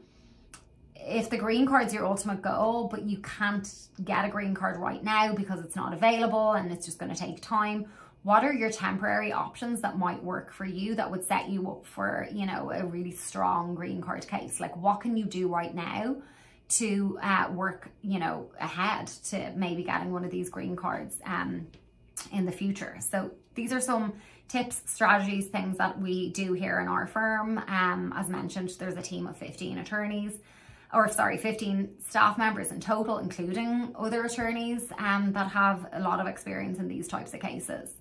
if the green card's your ultimate goal, but you can't get a green card right now because it's not available and it's just going to take time, what are your temporary options that might work for you that would set you up for, you know, a really strong green card case? Like what can you do right now to uh, work, you know, ahead to maybe getting one of these green cards um, in the future? So these are some tips, strategies, things that we do here in our firm. Um, as mentioned, there's a team of 15 attorneys or sorry, 15 staff members in total, including other attorneys um, that have a lot of experience in these types of cases.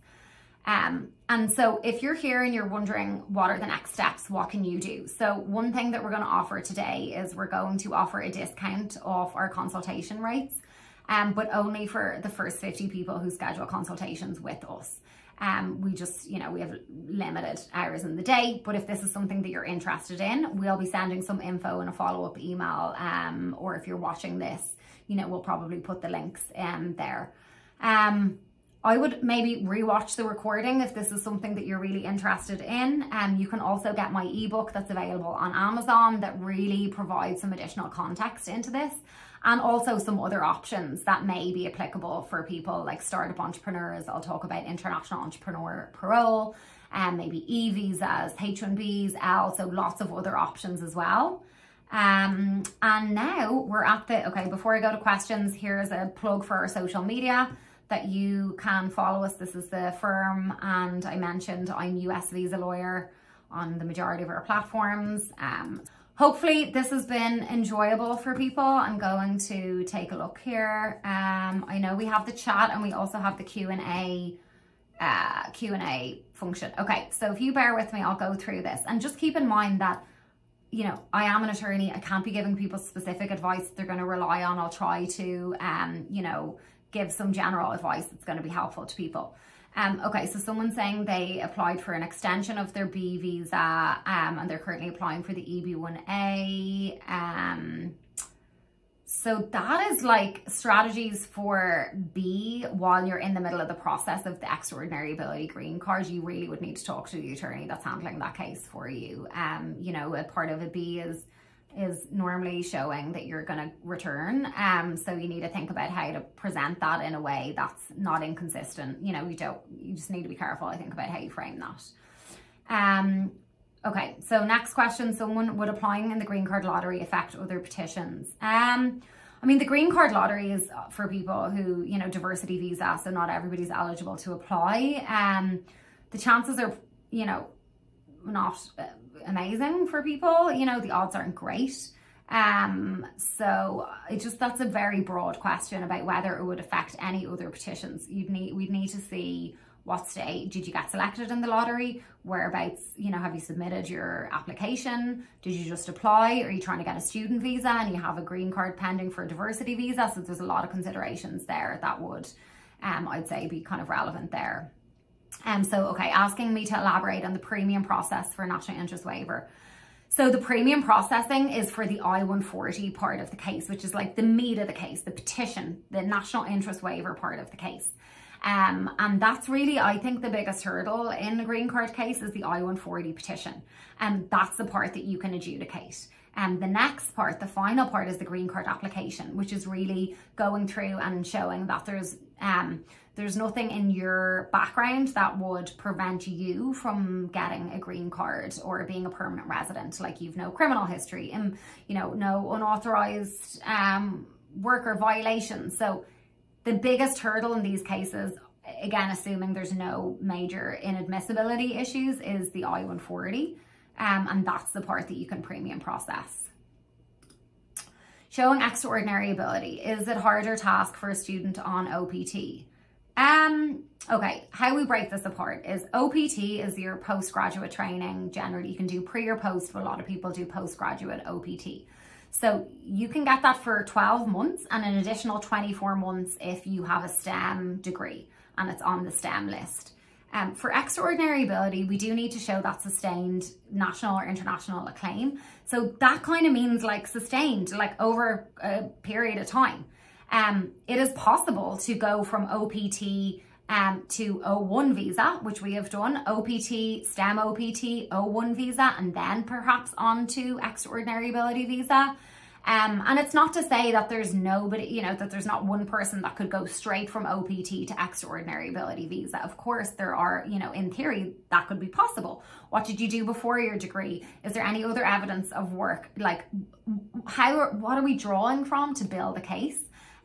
Um, and so if you're here and you're wondering what are the next steps, what can you do? So one thing that we're going to offer today is we're going to offer a discount off our consultation rates, um, but only for the first 50 people who schedule consultations with us. Um, we just, you know, we have limited hours in the day, but if this is something that you're interested in, we'll be sending some info in a follow-up email, um, or if you're watching this, you know, we'll probably put the links um, there. Um, I would maybe rewatch the recording if this is something that you're really interested in. And um, you can also get my ebook that's available on Amazon that really provides some additional context into this and also some other options that may be applicable for people like startup entrepreneurs. I'll talk about international entrepreneur parole and um, maybe e-visas, H1Bs, L, so lots of other options as well. Um, and now we're at the, okay, before I go to questions, here's a plug for our social media that you can follow us. This is the firm and I mentioned I'm US visa lawyer on the majority of our platforms. Um, hopefully this has been enjoyable for people. I'm going to take a look here. Um, I know we have the chat and we also have the Q&A uh, Q&A function. Okay, so if you bear with me, I'll go through this. And just keep in mind that, you know, I am an attorney. I can't be giving people specific advice they're going to rely on. I'll try to, um, you know, give some general advice that's going to be helpful to people. Um, okay, so someone's saying they applied for an extension of their B visa um, and they're currently applying for the EB1A. Um, so that is like strategies for B while you're in the middle of the process of the extraordinary ability green card. You really would need to talk to the attorney that's handling that case for you. Um, you know, a part of a B is is normally showing that you're going to return. Um, so you need to think about how to present that in a way that's not inconsistent. You know, you don't, you just need to be careful, I think, about how you frame that. Um, okay, so next question, someone would applying in the green card lottery affect other petitions? Um, I mean, the green card lottery is for people who, you know, diversity visa, so not everybody's eligible to apply. Um, the chances are, you know, not amazing for people. You know, the odds aren't great. Um, so it just, that's a very broad question about whether it would affect any other petitions. You'd need, we'd need to see what state did you get selected in the lottery whereabouts you know have you submitted your application did you just apply are you trying to get a student visa and you have a green card pending for a diversity visa so there's a lot of considerations there that would um i'd say be kind of relevant there um, so, okay, asking me to elaborate on the premium process for national interest waiver. So the premium processing is for the I-140 part of the case, which is like the meat of the case, the petition, the national interest waiver part of the case. Um, and that's really, I think, the biggest hurdle in the green card case is the I-140 petition. And that's the part that you can adjudicate. And the next part, the final part is the green card application, which is really going through and showing that there's um, there's nothing in your background that would prevent you from getting a green card or being a permanent resident. Like you've no criminal history and, you know, no unauthorized um, worker violations. So the biggest hurdle in these cases, again, assuming there's no major inadmissibility issues, is the I-140. Um, and that's the part that you can premium process. Showing extraordinary ability. Is it harder task for a student on OPT? Um, okay, how we break this apart is OPT is your postgraduate training. Generally, you can do pre or post, but a lot of people do postgraduate OPT. So you can get that for 12 months and an additional 24 months if you have a STEM degree. and it's on the STEM list. Um, for extraordinary ability, we do need to show that sustained national or international acclaim. So that kind of means like sustained, like over a period of time. Um, it is possible to go from OPT um, to O1 visa, which we have done, OPT, STEM OPT, O1 visa, and then perhaps on to extraordinary ability visa. Um, and it's not to say that there's nobody, you know, that there's not one person that could go straight from OPT to extraordinary ability visa. Of course, there are, you know, in theory, that could be possible. What did you do before your degree? Is there any other evidence of work? Like, how, what are we drawing from to build a case?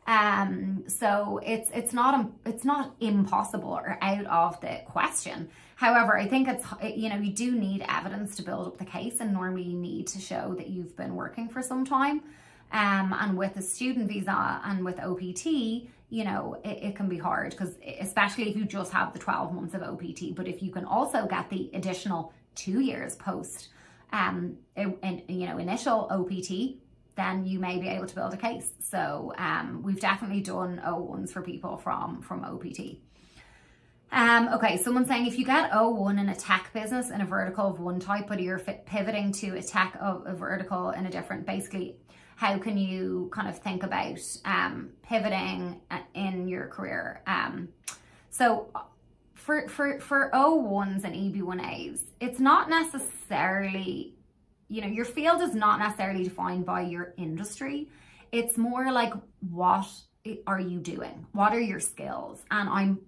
Um, so it's it's not it's not impossible or out of the question. However, I think it's you know you do need evidence to build up the case, and normally you need to show that you've been working for some time. Um, and with a student visa and with OPT, you know, it, it can be hard because especially if you just have the 12 months of OPT, but if you can also get the additional two years post, um, in, you know, initial OPT, then you may be able to build a case. So um, we've definitely done O1s for people from, from OPT. Um, okay, someone's saying if you get O1 in a tech business in a vertical of one type, but you're pivoting to a tech of a vertical in a different, basically, how can you kind of think about um, pivoting uh, in your career? Um, so for, for, for O1s and EB1As, it's not necessarily you know, your field is not necessarily defined by your industry. It's more like what are you doing? What are your skills? And I'm,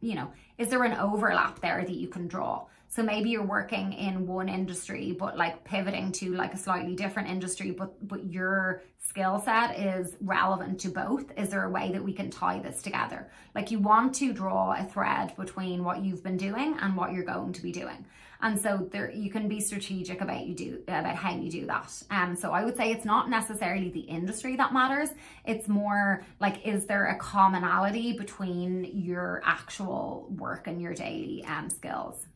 you know, is there an overlap there that you can draw? So maybe you're working in one industry, but like pivoting to like a slightly different industry, but but your skill set is relevant to both. Is there a way that we can tie this together? Like you want to draw a thread between what you've been doing and what you're going to be doing. And so there you can be strategic about you do about how you do that. Um so I would say it's not necessarily the industry that matters. It's more like is there a commonality between your actual work and your daily um skills?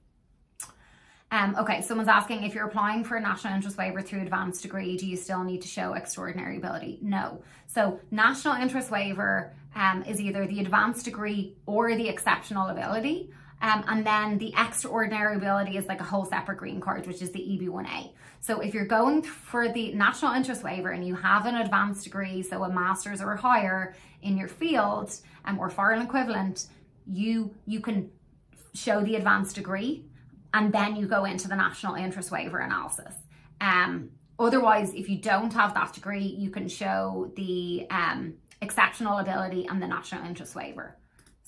Um, okay, someone's asking if you're applying for a national interest waiver through advanced degree, do you still need to show extraordinary ability? No. So national interest waiver um, is either the advanced degree or the exceptional ability. Um, and then the extraordinary ability is like a whole separate green card, which is the EB1A. So if you're going for the national interest waiver and you have an advanced degree, so a master's or higher in your field um, or foreign equivalent, you, you can show the advanced degree and then you go into the national interest waiver analysis. Um, otherwise, if you don't have that degree, you can show the um, exceptional ability and the national interest waiver.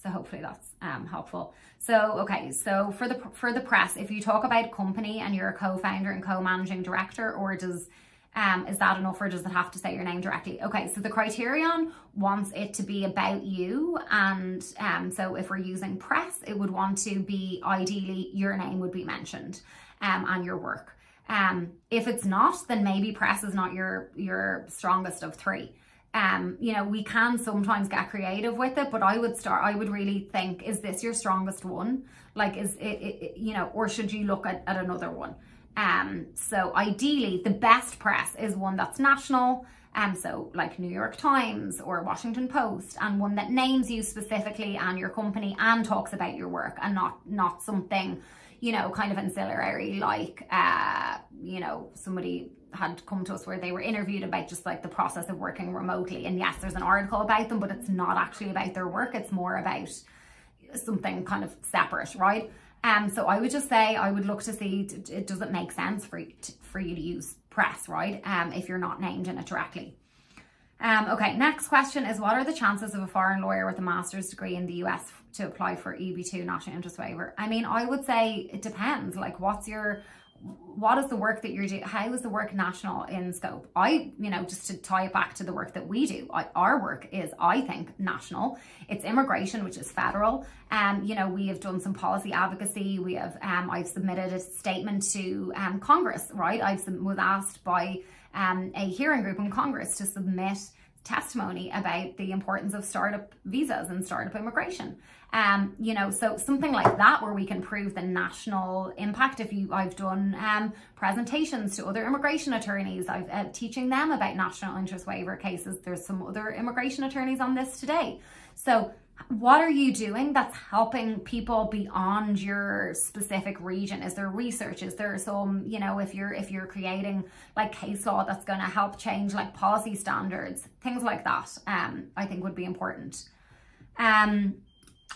So hopefully that's um, helpful. So, okay, so for the for the press, if you talk about a company and you're a co-founder and co-managing director, or does um, is that enough or does it have to say your name directly? Okay, so the criterion wants it to be about you. And um, so if we're using press, it would want to be ideally your name would be mentioned um, and your work. Um, if it's not, then maybe press is not your, your strongest of three. Um, you know, we can sometimes get creative with it, but I would start, I would really think, is this your strongest one? Like, is it, it you know, or should you look at, at another one? Um, so ideally, the best press is one that's national, um, so like New York Times or Washington Post, and one that names you specifically and your company and talks about your work, and not not something, you know, kind of ancillary like, uh, you know, somebody had come to us where they were interviewed about just like the process of working remotely, and yes, there's an article about them, but it's not actually about their work; it's more about something kind of separate, right? Um, so I would just say I would look to see it, does it make sense for you to, for you to use press, right? Um, if you're not named in it directly. Um, okay, next question is what are the chances of a foreign lawyer with a master's degree in the US to apply for EB2 national interest waiver? I mean, I would say it depends. Like, what's your what is the work that you're doing? How is the work national in scope? I, you know, just to tie it back to the work that we do, I, our work is, I think, national. It's immigration, which is federal. Um, you know, we have done some policy advocacy. We have, um, I've submitted a statement to um, Congress, right? I was asked by um, a hearing group in Congress to submit testimony about the importance of startup visas and startup immigration. Um, you know, so something like that where we can prove the national impact. If you, I've done um, presentations to other immigration attorneys, I've uh, teaching them about national interest waiver cases. There's some other immigration attorneys on this today. So what are you doing that's helping people beyond your specific region is there research is there some you know if you're if you're creating like case law that's going to help change like policy standards things like that um i think would be important um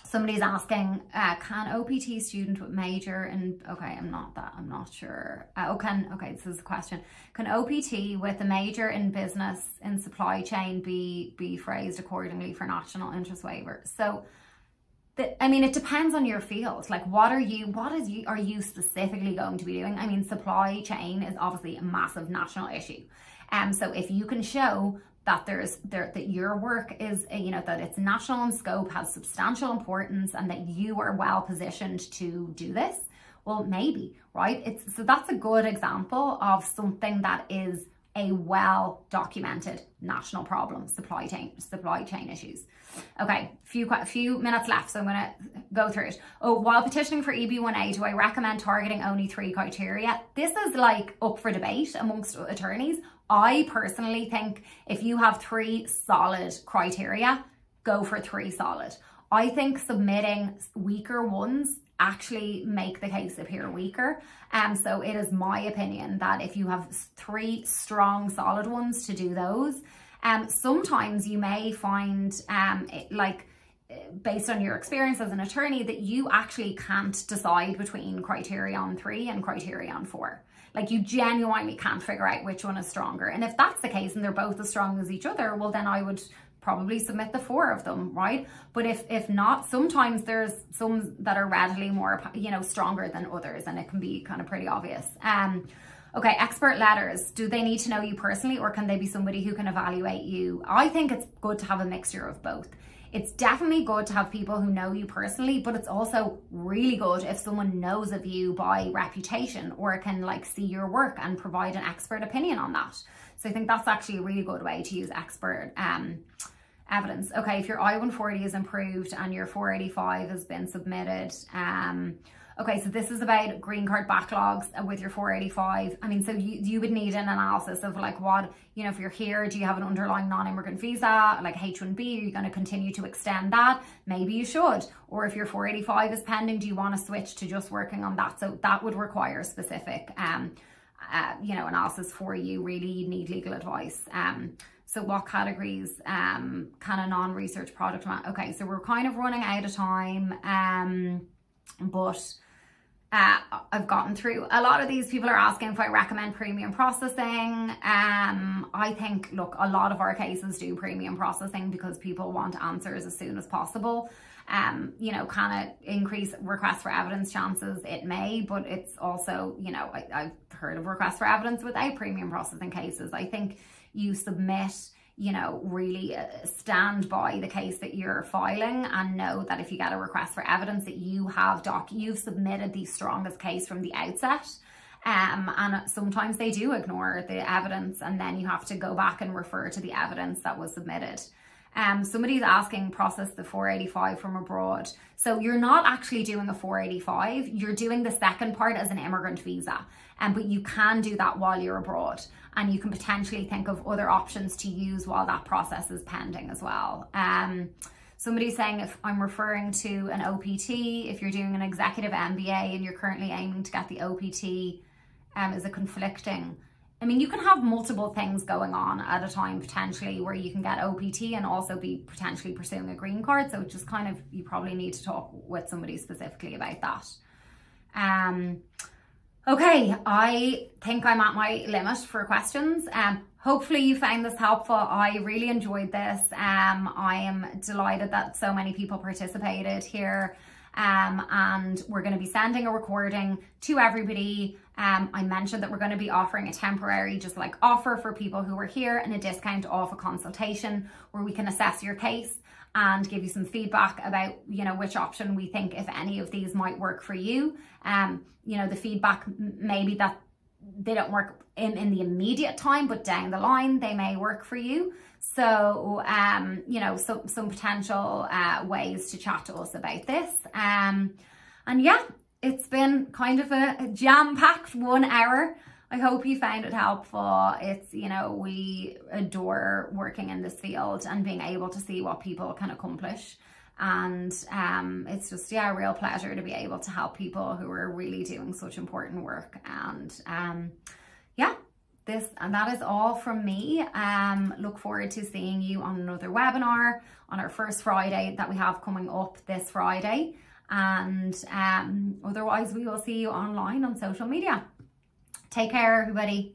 somebody's asking uh, can opt student with major in, okay i'm not that i'm not sure uh, oh can okay this is a question can opt with a major in business in supply chain be be phrased accordingly for national interest waiver so the, I mean, it depends on your field. Like, what are you, what is you, are you specifically going to be doing? I mean, supply chain is obviously a massive national issue. Um, so if you can show that there's there that your work is uh, you know that it's national in scope has substantial importance and that you are well positioned to do this? Well maybe right? It's so that's a good example of something that is a well documented national problem supply chain supply chain issues. Okay few quite a few minutes left so i'm going to go through it. Oh while petitioning for eb1a do i recommend targeting only three criteria? This is like up for debate amongst attorneys I personally think if you have three solid criteria, go for three solid. I think submitting weaker ones actually make the case appear weaker. And um, so it is my opinion that if you have three strong solid ones to do those, um, sometimes you may find um, it, like based on your experience as an attorney that you actually can't decide between criterion three and criterion four. Like you genuinely can't figure out which one is stronger. And if that's the case and they're both as strong as each other, well then I would probably submit the four of them, right? But if if not, sometimes there's some that are readily more, you know, stronger than others and it can be kind of pretty obvious. Um, Okay, expert letters. Do they need to know you personally or can they be somebody who can evaluate you? I think it's good to have a mixture of both. It's definitely good to have people who know you personally, but it's also really good if someone knows of you by reputation or can like see your work and provide an expert opinion on that. So I think that's actually a really good way to use expert um, evidence. Okay, if your I-140 is improved and your 485 has been submitted, um, Okay, so this is about green card backlogs with your 485. I mean, so you, you would need an analysis of like what, you know, if you're here, do you have an underlying non-immigrant visa, like H1B, are you going to continue to extend that? Maybe you should. Or if your 485 is pending, do you want to switch to just working on that? So that would require specific, um, uh, you know, analysis for you. Really, you need legal advice. Um, so what categories um, can a non-research product, okay, so we're kind of running out of time, um, but uh, I've gotten through. A lot of these people are asking if I recommend premium processing. Um, I think, look, a lot of our cases do premium processing because people want answers as soon as possible. Um, you know, can it increase requests for evidence chances? It may, but it's also, you know, I, I've heard of requests for evidence without premium processing cases. I think you submit you know, really uh, stand by the case that you're filing and know that if you get a request for evidence that you have doc, you've submitted the strongest case from the outset. Um, and sometimes they do ignore the evidence and then you have to go back and refer to the evidence that was submitted. Um, somebody's asking process the 485 from abroad. So you're not actually doing a 485, you're doing the second part as an immigrant visa. Um, but you can do that while you're abroad and you can potentially think of other options to use while that process is pending as well. Um, somebody's saying if I'm referring to an OPT, if you're doing an executive MBA and you're currently aiming to get the OPT, um, is it conflicting? I mean, you can have multiple things going on at a time potentially where you can get OPT and also be potentially pursuing a green card. So just kind of, you probably need to talk with somebody specifically about that. Um, okay, I think I'm at my limit for questions. Um, hopefully you found this helpful. I really enjoyed this. Um, I am delighted that so many people participated here. Um, and we're going to be sending a recording to everybody. Um, I mentioned that we're going to be offering a temporary just like offer for people who are here and a discount off a consultation where we can assess your case and give you some feedback about, you know, which option we think, if any of these might work for you. Um, you know, the feedback maybe that they don't work in, in the immediate time, but down the line, they may work for you. So, um, you know, some, some potential uh, ways to chat to us about this. Um, and yeah, it's been kind of a jam-packed one hour. I hope you found it helpful. It's, you know, we adore working in this field and being able to see what people can accomplish. And um, it's just, yeah, a real pleasure to be able to help people who are really doing such important work. And um, yeah, this and that is all from me. Um, look forward to seeing you on another webinar on our first Friday that we have coming up this Friday. And um, otherwise, we will see you online on social media. Take care, everybody.